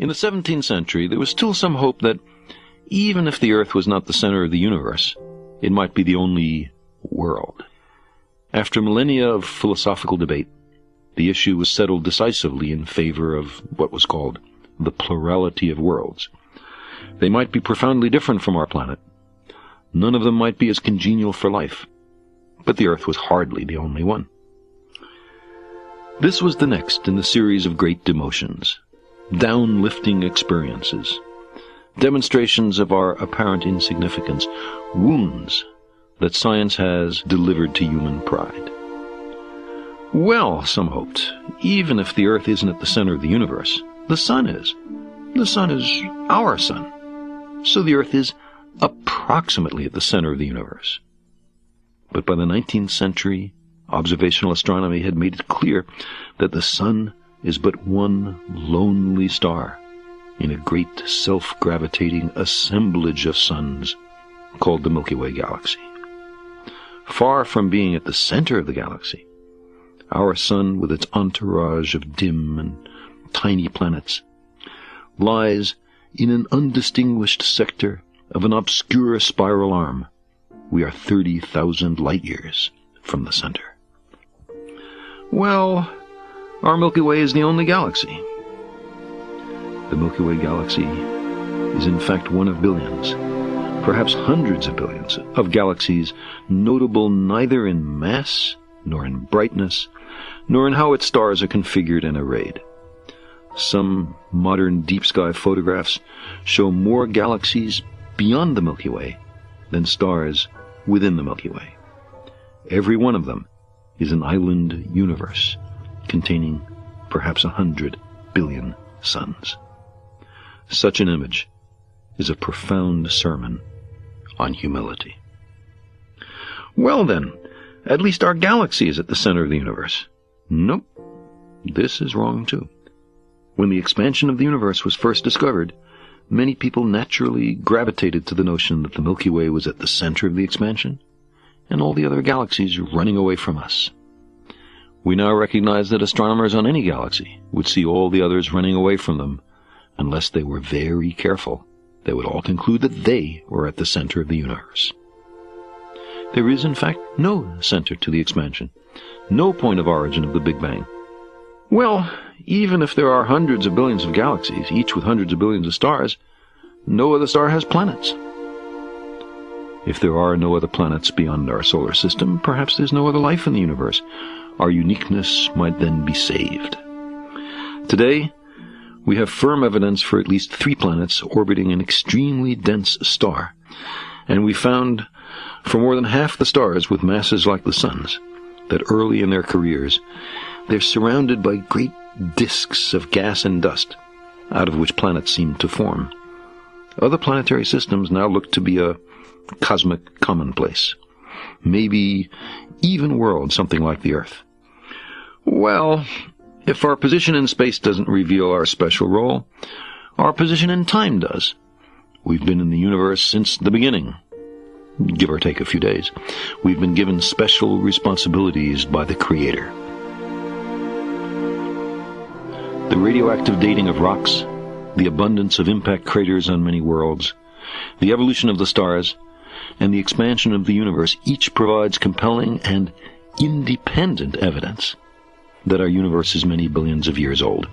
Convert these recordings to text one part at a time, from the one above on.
In the 17th century, there was still some hope that even if the Earth was not the center of the universe, it might be the only world. After millennia of philosophical debate, the issue was settled decisively in favor of what was called the plurality of worlds. They might be profoundly different from our planet. None of them might be as congenial for life. But the Earth was hardly the only one. This was the next in the series of great demotions, downlifting experiences, demonstrations of our apparent insignificance, wounds that science has delivered to human pride. Well, some hoped, even if the Earth isn't at the center of the universe, the Sun is. The Sun is our Sun. So the Earth is approximately at the center of the universe. But by the 19th century, observational astronomy had made it clear that the Sun is but one lonely star in a great self-gravitating assemblage of suns called the Milky Way galaxy. Far from being at the center of the galaxy, our sun with its entourage of dim and tiny planets lies in an undistinguished sector of an obscure spiral arm. We are 30,000 light years from the center. Well, our Milky Way is the only galaxy. The Milky Way galaxy is in fact one of billions, perhaps hundreds of billions, of galaxies notable neither in mass, nor in brightness, nor in how its stars are configured and arrayed. Some modern deep sky photographs show more galaxies beyond the Milky Way than stars within the Milky Way. Every one of them is an island universe containing perhaps a hundred billion suns. Such an image is a profound sermon on humility. Well then, at least our galaxy is at the center of the universe. Nope. This is wrong too. When the expansion of the universe was first discovered, many people naturally gravitated to the notion that the Milky Way was at the center of the expansion, and all the other galaxies running away from us. We now recognize that astronomers on any galaxy would see all the others running away from them. Unless they were very careful, they would all conclude that they were at the center of the universe. There is, in fact, no center to the expansion, no point of origin of the Big Bang. Well, even if there are hundreds of billions of galaxies, each with hundreds of billions of stars, no other star has planets. If there are no other planets beyond our solar system, perhaps there's no other life in the universe. Our uniqueness might then be saved. Today, we have firm evidence for at least three planets orbiting an extremely dense star, and we found for more than half the stars with masses like the Sun's that early in their careers they're surrounded by great disks of gas and dust, out of which planets seem to form. Other planetary systems now look to be a cosmic commonplace. Maybe even world something like the Earth. Well, if our position in space doesn't reveal our special role, our position in time does. We've been in the universe since the beginning, give or take a few days. We've been given special responsibilities by the Creator. The radioactive dating of rocks, the abundance of impact craters on many worlds, the evolution of the stars, and the expansion of the universe each provides compelling and independent evidence that our universe is many billions of years old.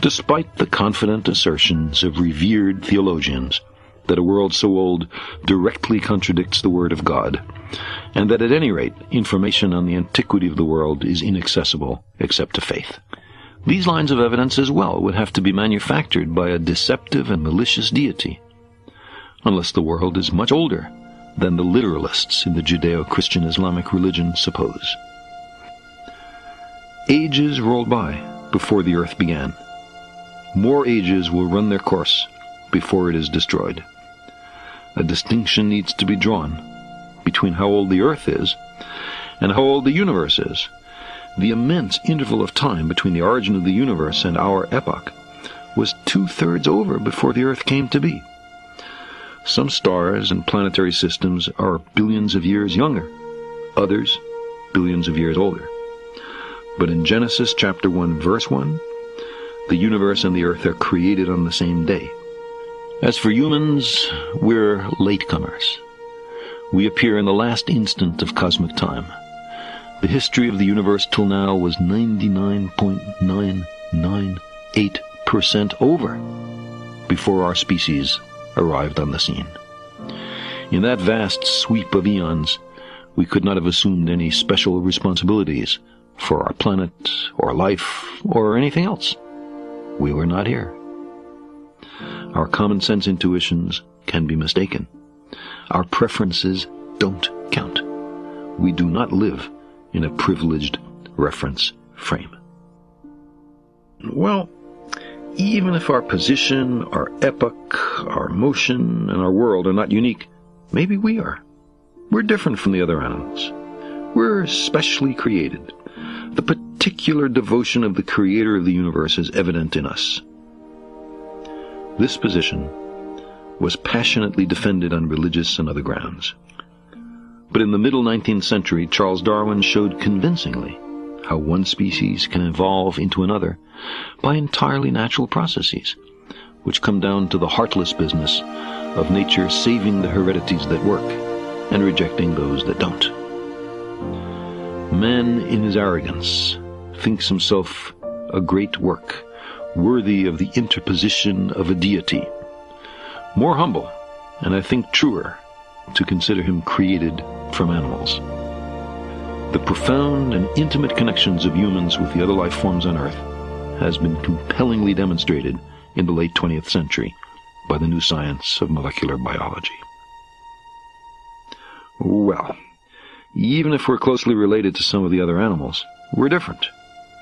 Despite the confident assertions of revered theologians that a world so old directly contradicts the Word of God, and that at any rate information on the antiquity of the world is inaccessible except to faith. These lines of evidence as well would have to be manufactured by a deceptive and malicious deity, unless the world is much older than the literalists in the Judeo-Christian Islamic religion suppose. Ages rolled by before the earth began. More ages will run their course before it is destroyed. A distinction needs to be drawn between how old the earth is and how old the universe is the immense interval of time between the origin of the universe and our epoch was two-thirds over before the Earth came to be. Some stars and planetary systems are billions of years younger, others billions of years older. But in Genesis chapter 1 verse 1, The universe and the earth are created on the same day. As for humans, we're latecomers. We appear in the last instant of cosmic time. The history of the universe till now was 99.998% over before our species arrived on the scene. In that vast sweep of eons, we could not have assumed any special responsibilities for our planet or life or anything else. We were not here. Our common sense intuitions can be mistaken. Our preferences don't count. We do not live in a privileged reference frame. Well, even if our position, our epoch, our motion, and our world are not unique, maybe we are. We're different from the other animals. We're specially created. The particular devotion of the creator of the universe is evident in us. This position was passionately defended on religious and other grounds. But in the middle 19th century, Charles Darwin showed convincingly how one species can evolve into another by entirely natural processes, which come down to the heartless business of nature saving the heredities that work and rejecting those that don't. Man, in his arrogance, thinks himself a great work, worthy of the interposition of a deity. More humble, and I think truer, to consider him created from animals. The profound and intimate connections of humans with the other life forms on Earth has been compellingly demonstrated in the late 20th century by the new science of molecular biology. Well, even if we're closely related to some of the other animals, we're different.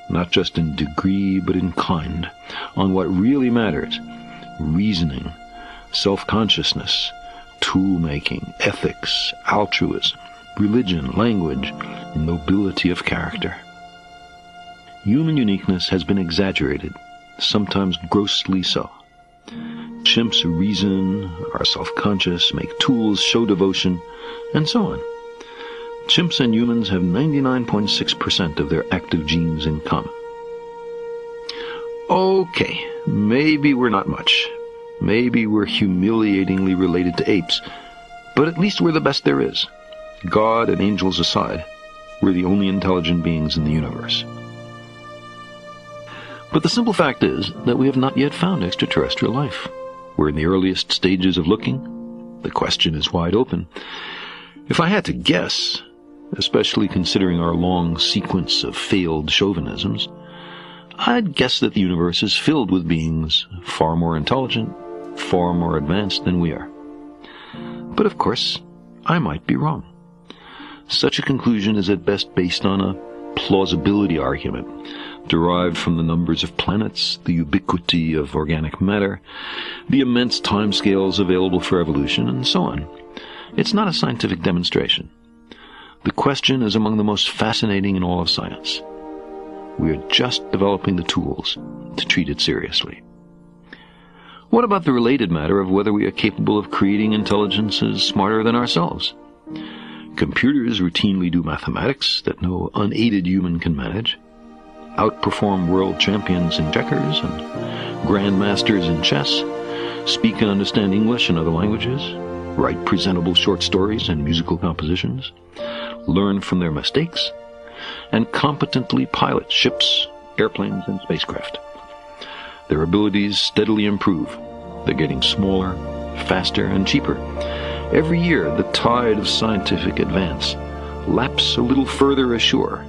Not just in degree, but in kind, on what really matters reasoning, self consciousness, tool making, ethics, altruism, religion, language, nobility of character. Human uniqueness has been exaggerated, sometimes grossly so. Chimps reason, are self-conscious, make tools, show devotion, and so on. Chimps and humans have 99.6% of their active genes in common. Okay, maybe we're not much. Maybe we're humiliatingly related to apes, but at least we're the best there is. God and angels aside, we're the only intelligent beings in the universe. But the simple fact is that we have not yet found extraterrestrial life. We're in the earliest stages of looking. The question is wide open. If I had to guess, especially considering our long sequence of failed chauvinisms, I'd guess that the universe is filled with beings far more intelligent, far more advanced than we are. But of course, I might be wrong. Such a conclusion is at best based on a plausibility argument derived from the numbers of planets, the ubiquity of organic matter, the immense timescales available for evolution, and so on. It's not a scientific demonstration. The question is among the most fascinating in all of science. We are just developing the tools to treat it seriously. What about the related matter of whether we are capable of creating intelligences smarter than ourselves? Computers routinely do mathematics that no unaided human can manage outperform world champions in checkers and grandmasters in chess, speak and understand English and other languages, write presentable short stories and musical compositions, learn from their mistakes, and competently pilot ships, airplanes, and spacecraft. Their abilities steadily improve. They're getting smaller, faster, and cheaper. Every year, the tide of scientific advance laps a little further ashore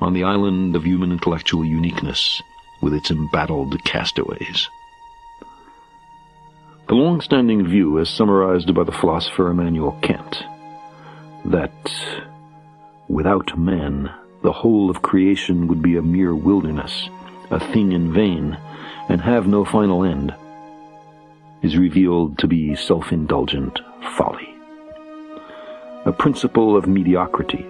on the island of human intellectual uniqueness with its embattled castaways. The long-standing view, as summarized by the philosopher Immanuel Kant, that without man, the whole of creation would be a mere wilderness, a thing in vain, and have no final end, is revealed to be self-indulgent folly. A principle of mediocrity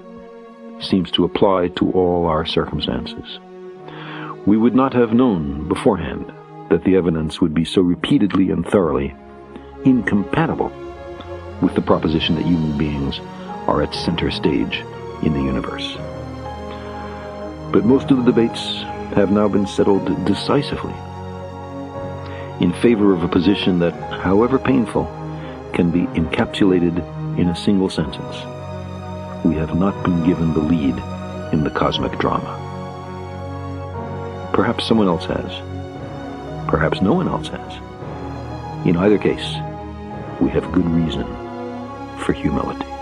seems to apply to all our circumstances. We would not have known beforehand that the evidence would be so repeatedly and thoroughly incompatible with the proposition that human beings are at center stage in the universe. But most of the debates have now been settled decisively in favor of a position that, however painful, can be encapsulated in a single sentence. We have not been given the lead in the cosmic drama. Perhaps someone else has. Perhaps no one else has. In either case, we have good reason for humility.